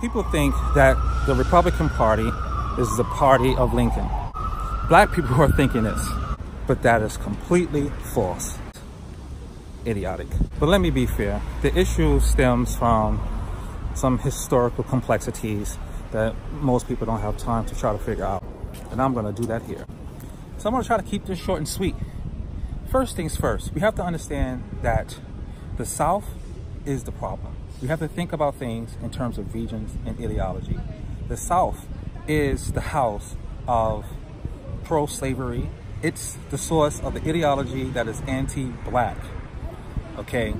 People think that the Republican Party is the party of Lincoln. Black people are thinking this, but that is completely false. Idiotic. But let me be fair. The issue stems from some historical complexities that most people don't have time to try to figure out. And I'm gonna do that here. So I'm gonna try to keep this short and sweet. First things first, we have to understand that the South is the problem. We have to think about things in terms of regions and ideology. The South is the house of pro-slavery. It's the source of the ideology that is anti-black, okay?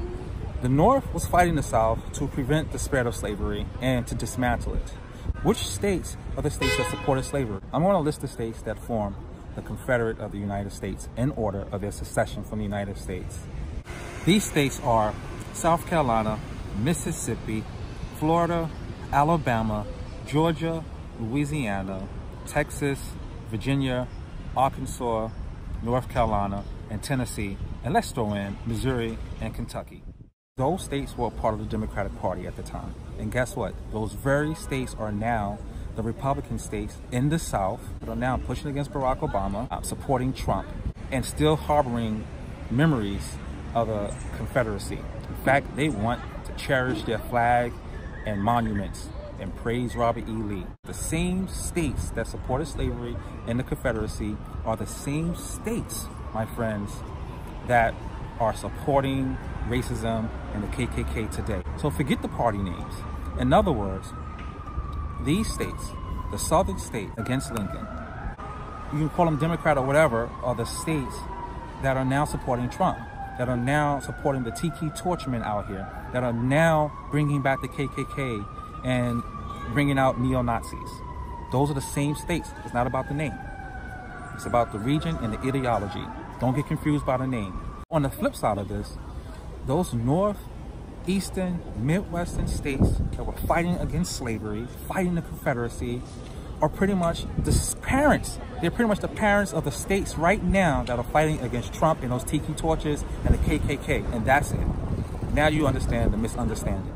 The North was fighting the South to prevent the spread of slavery and to dismantle it. Which states are the states that supported slavery? I'm to list the states that form the Confederate of the United States in order of their secession from the United States. These states are South Carolina, Mississippi, Florida, Alabama, Georgia, Louisiana, Texas, Virginia, Arkansas, North Carolina, and Tennessee, and let's throw in Missouri and Kentucky. Those states were part of the Democratic Party at the time. And guess what? Those very states are now the Republican states in the South that are now pushing against Barack Obama, uh, supporting Trump, and still harboring memories of the Confederacy. In fact, they want cherish their flag and monuments and praise Robert E. Lee. The same states that supported slavery and the Confederacy are the same states, my friends, that are supporting racism and the KKK today. So forget the party names. In other words, these states, the southern states against Lincoln, you can call them Democrat or whatever, are the states that are now supporting Trump that are now supporting the Tiki torturement out here, that are now bringing back the KKK and bringing out neo-Nazis. Those are the same states. It's not about the name. It's about the region and the ideology. Don't get confused by the name. On the flip side of this, those north, eastern, midwestern states that were fighting against slavery, fighting the Confederacy, are pretty much the parents. They're pretty much the parents of the states right now that are fighting against Trump and those tiki torches and the KKK. And that's it. Now you understand the misunderstanding.